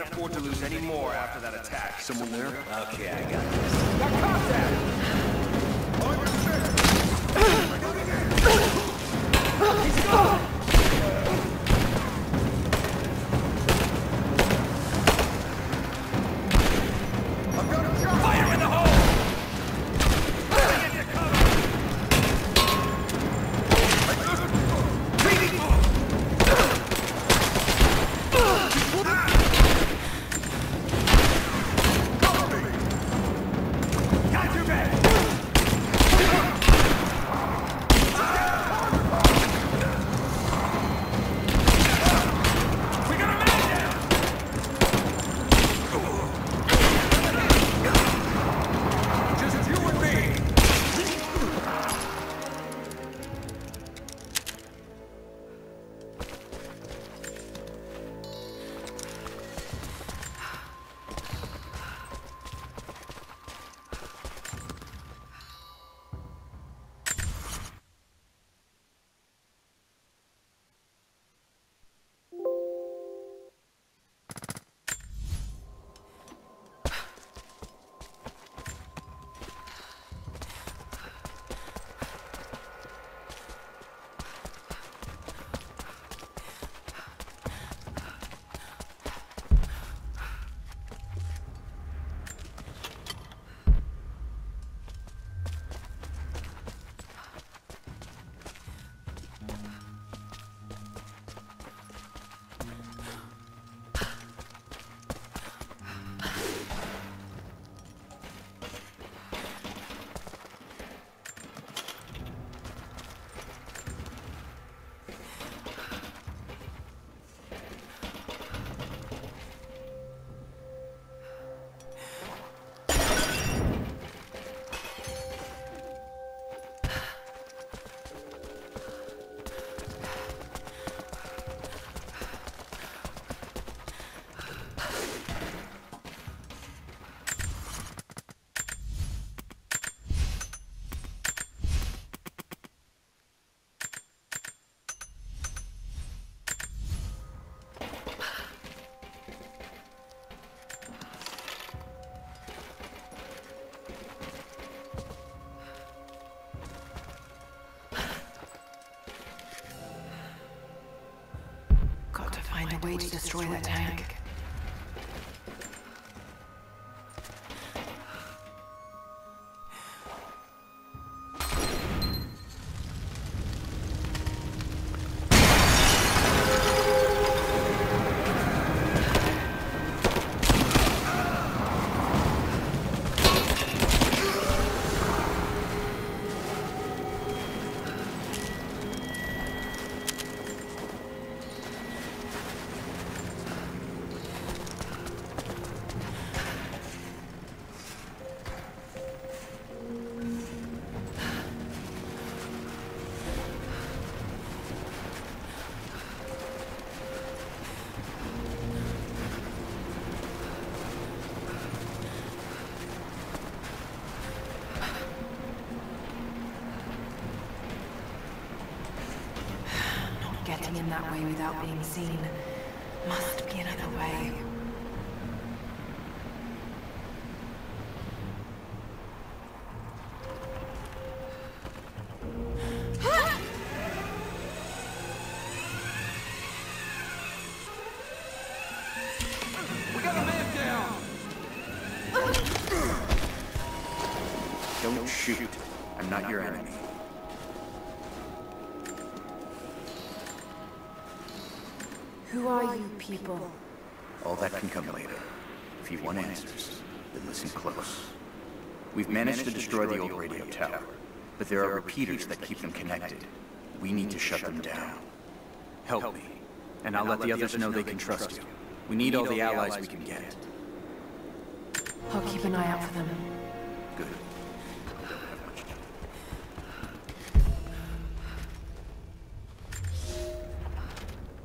can't afford to lose any more after that attack. Someone there? Okay, I got this. Got contact! Way to destroy that tank. That way without being seen. Must be another way. Destroy the old radio tower, but there are repeaters that keep them connected. We need to shut them down. Help me, and I'll let the others know they can trust you. We need all the allies we can get. I'll keep an eye out for them. Good.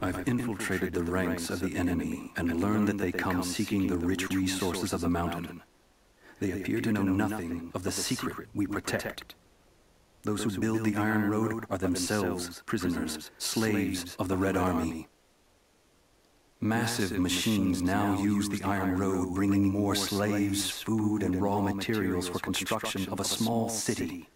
I've infiltrated the ranks of the enemy and learned that they come seeking the rich resources of the mountain. They appear to know nothing of the secret we protect. Those who build the Iron Road are themselves prisoners, slaves of the Red Army. Massive machines now use the Iron Road, bringing more slaves, food, and raw materials for construction of a small city.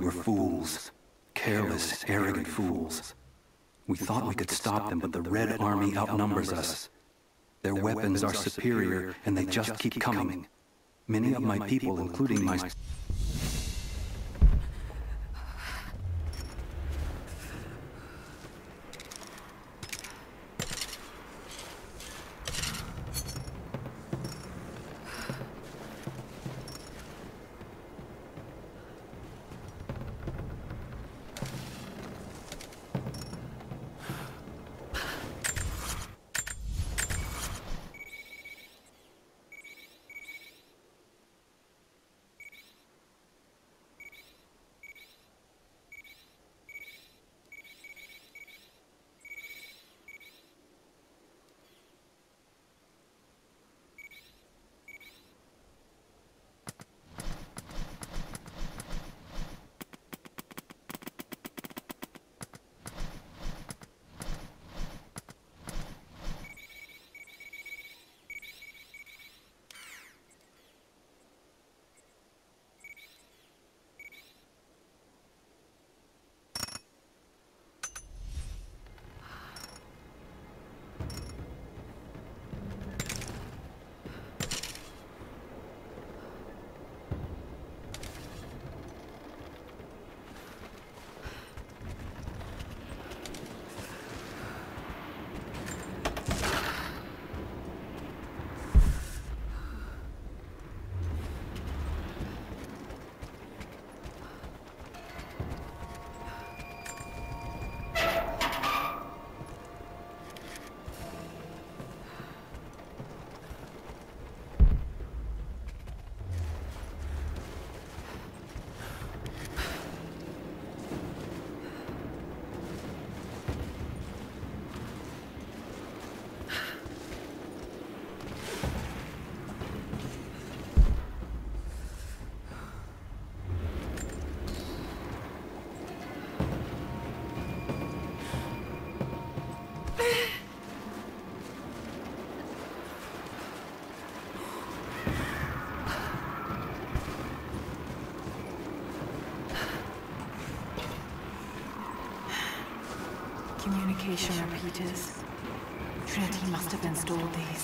Were fools. Careless, arrogant fools. We thought we could stop them, but the Red Army outnumbers us. Their weapons are superior, and they just keep coming. Many of my people, including my... Communication repeaters. Trinity must have installed these.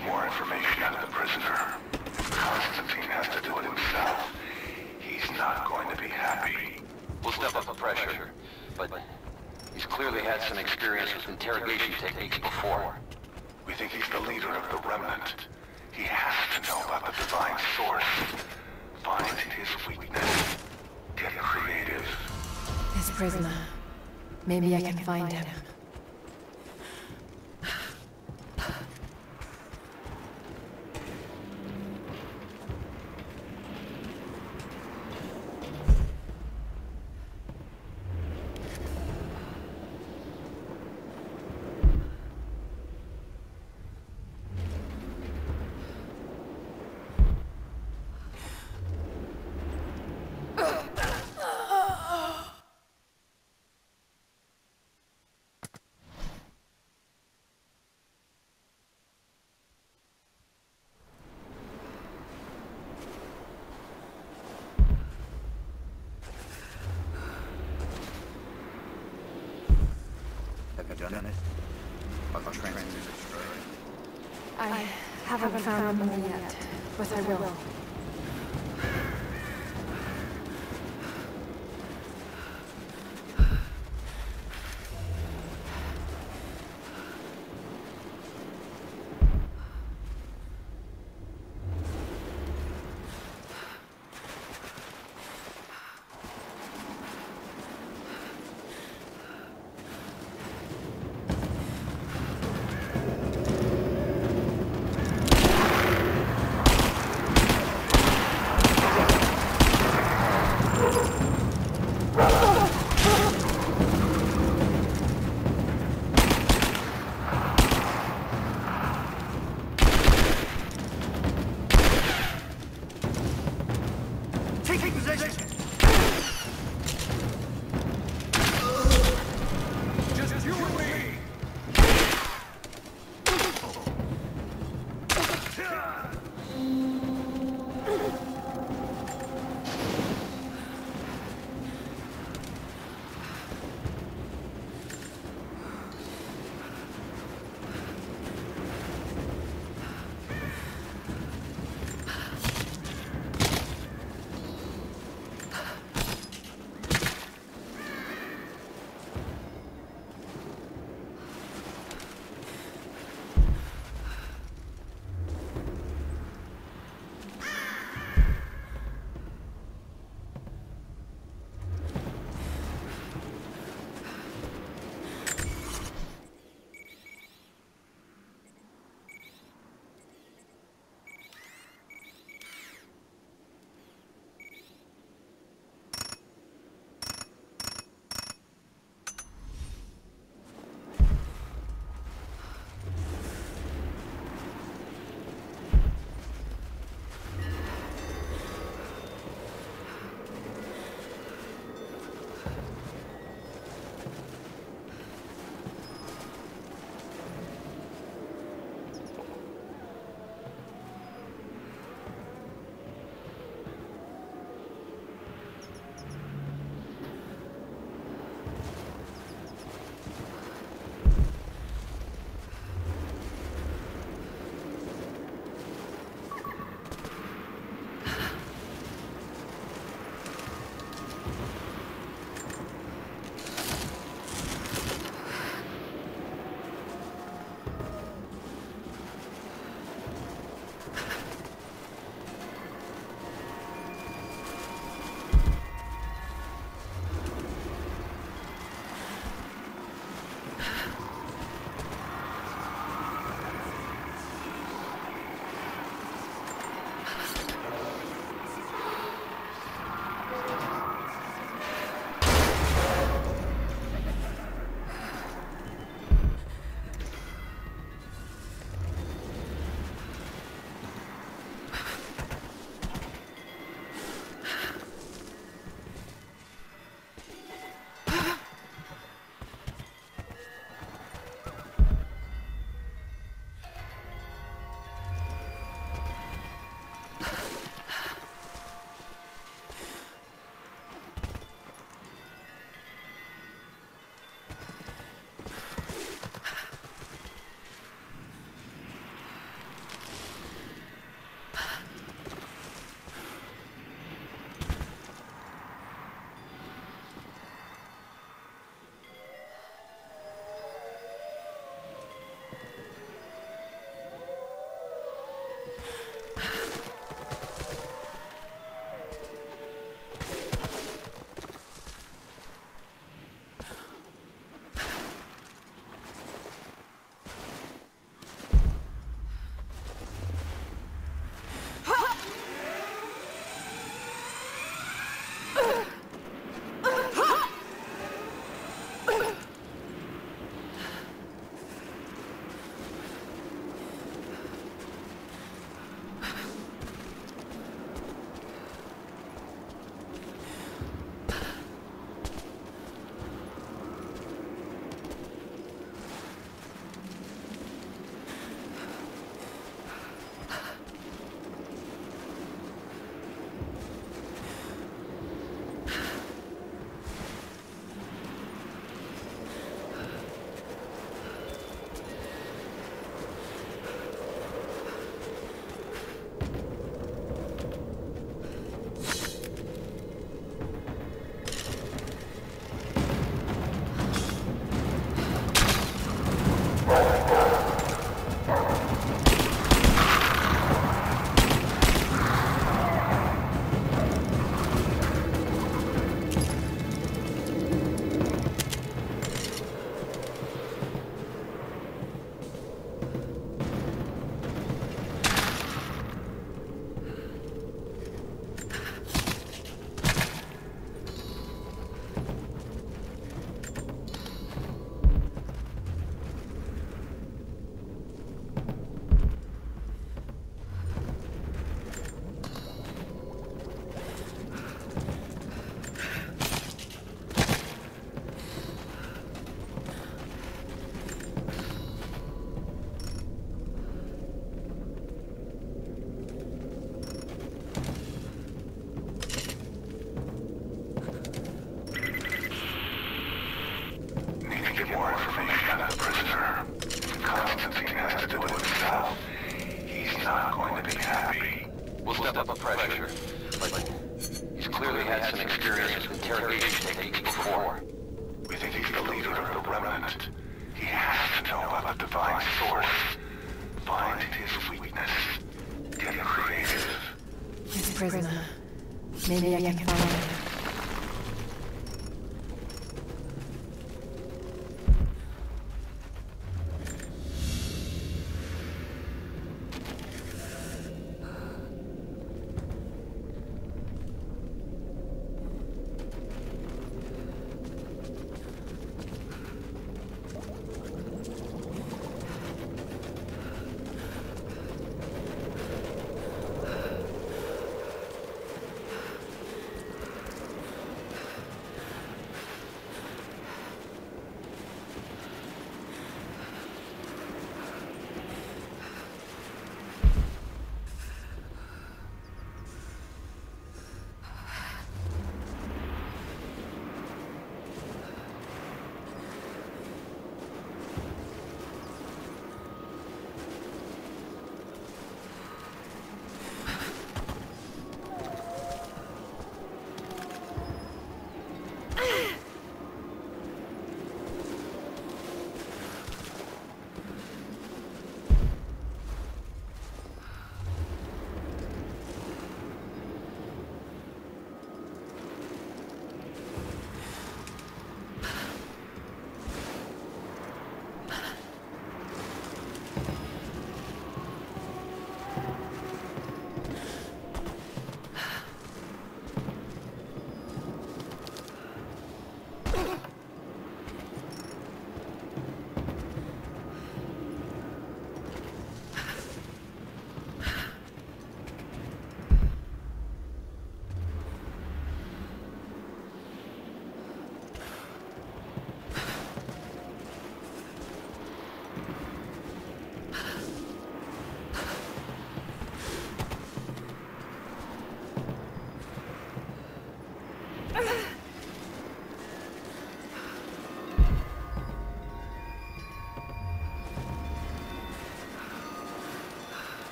Get more information out of the prisoner. Constantine has to do it himself. He's not going to be happy. We'll step up the pressure, but he's clearly had some experience with interrogation techniques before. We think he's the leader of the Remnant. He has to know about the Divine Source. Find his weakness. Get creative. This prisoner. Maybe I can find him. Have you done it? Are the transmitters destroyed? I haven't found them yet, but I will.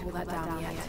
No way to pull that down yet.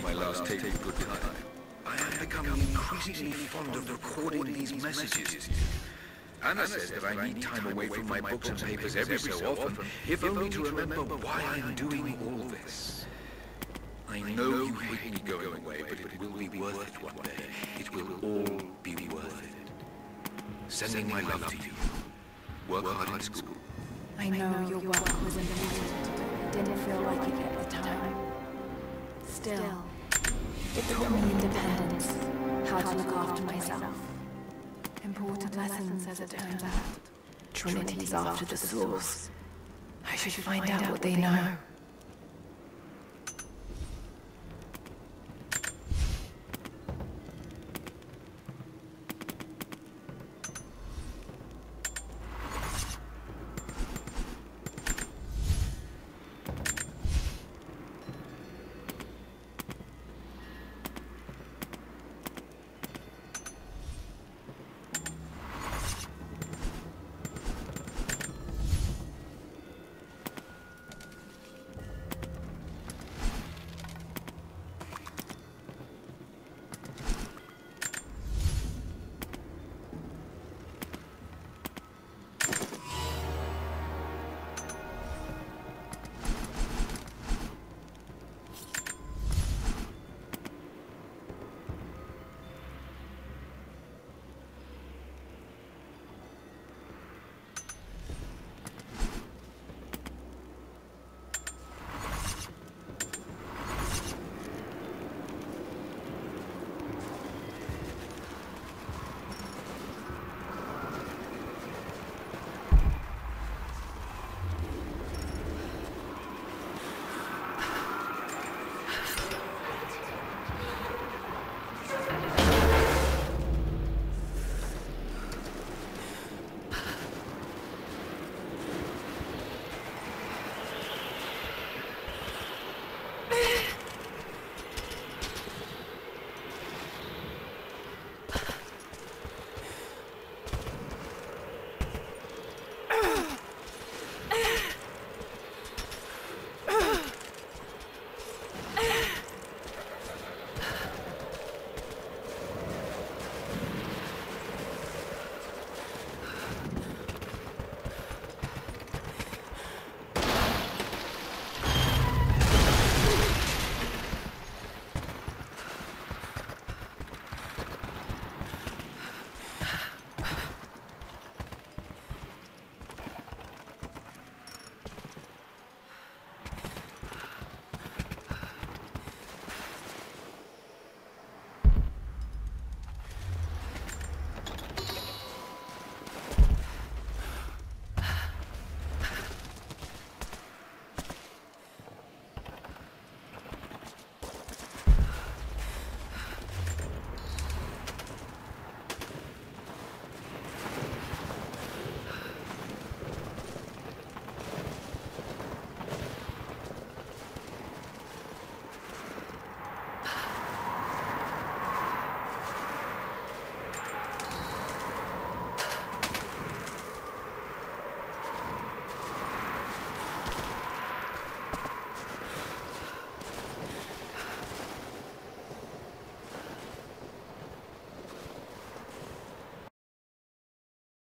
My last tape good time. I am becoming increasingly fond of recording these messages. Anna says that I need time away from my books and papers every so often, if only to remember why I'm doing all this. I know you hate me going away, but it will be worth it one day. It will all be worth it. Sending my love to you. Work hard in school. I know your work was important. Didn't feel like it at the time. Still, it taught me independence, how to look after myself. Important lessons, as it turns out. Trinity's after the source. I should find out what they know.